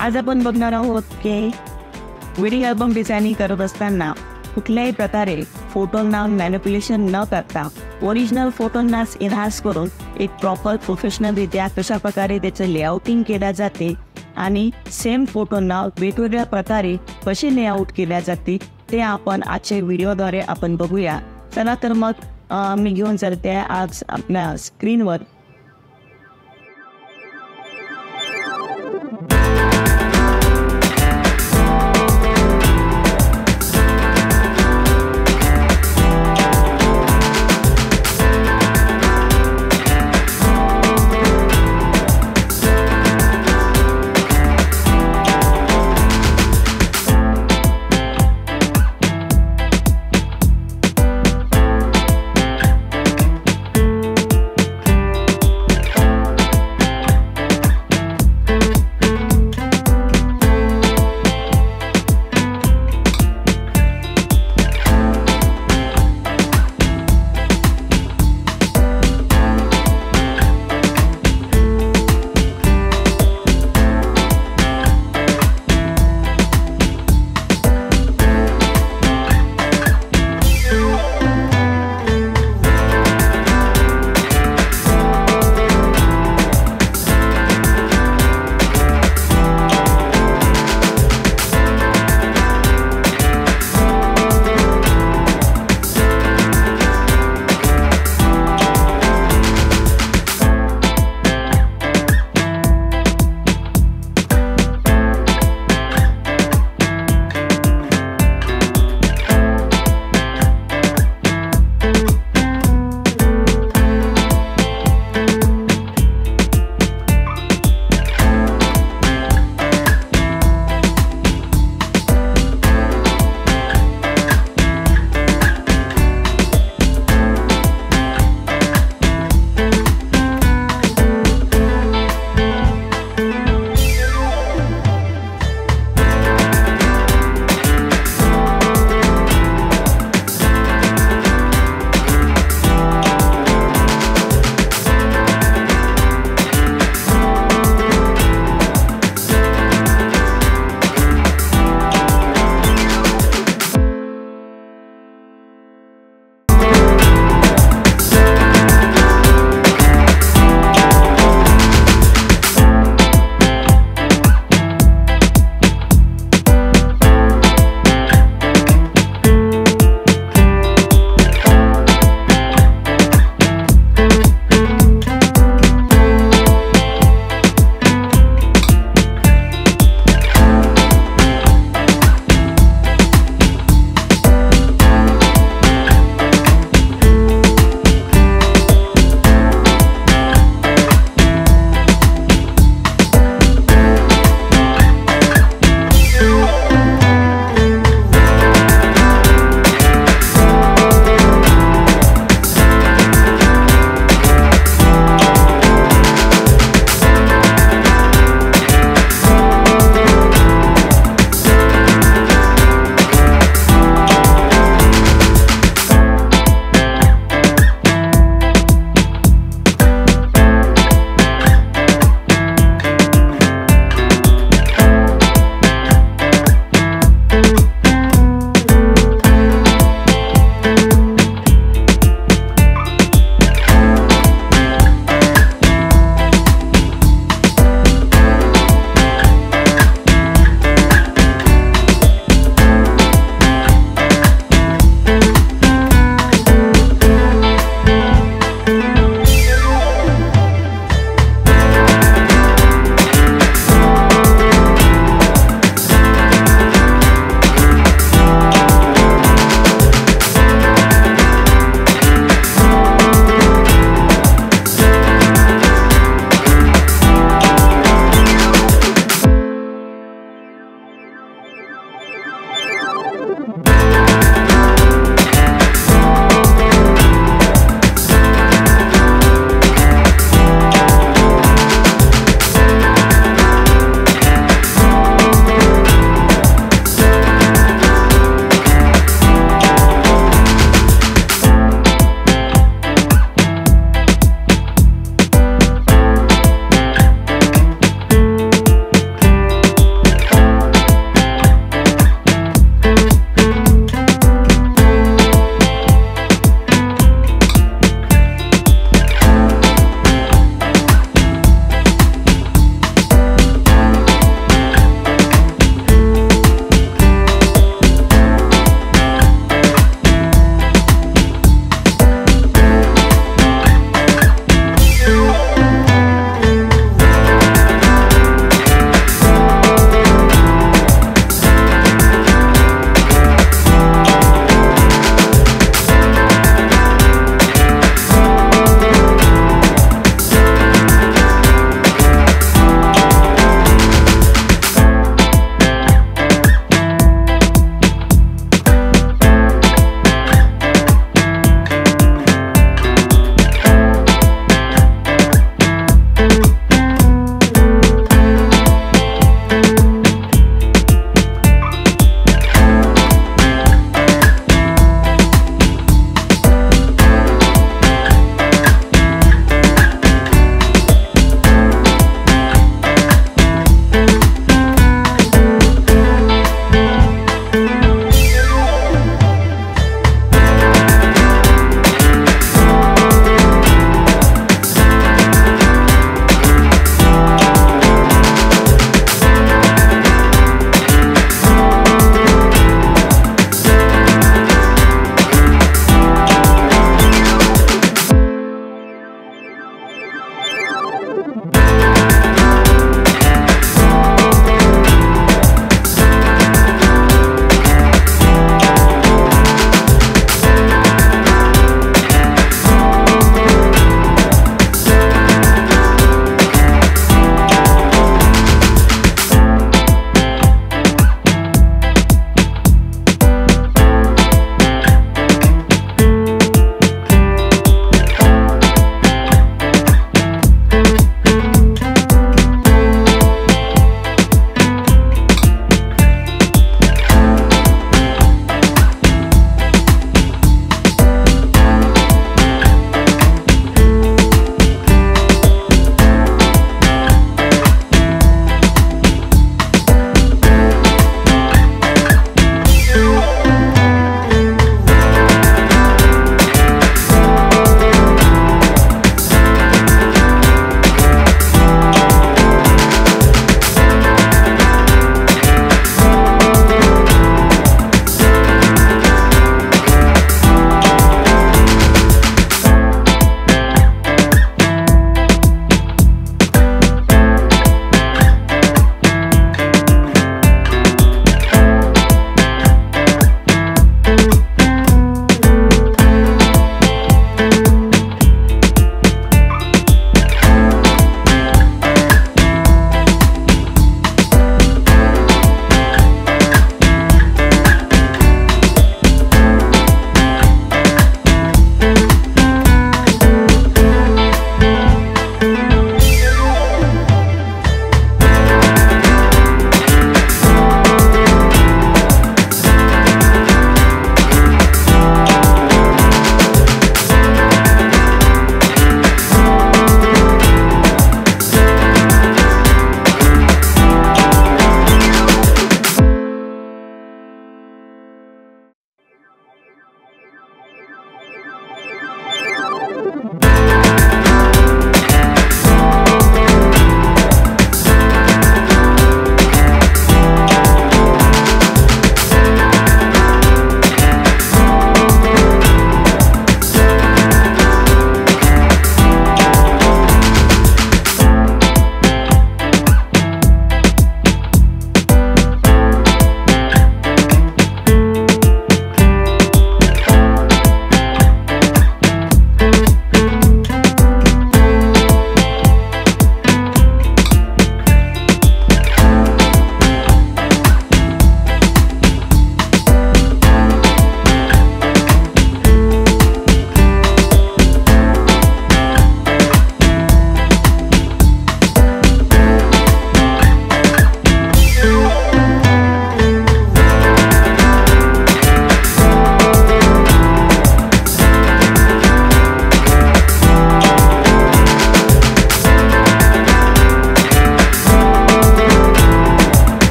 आज आपण बघणार आहोत की व्हिडिओ अल्बम डिझायनिंग करत असताना कुठल्याही प्रकारे फोटोंना मॅनिप्युलेशन न करता ओरिजिनल फोटोंनाच इन्हान्स करून एक प्रॉपर प्रोफेशनलरित्या कशा प्रकारे त्याचं लेआउटिंग केल्या जाते आणि सेम फोटोंना वेगवेगळ्या प्रकारे कसे लेआउट केल्या जाते ते आपण आजच्या व्हिडिओद्वारे आपण बघूया. चला तर मग मी घेऊन चालते आज आपल्या स्क्रीनवर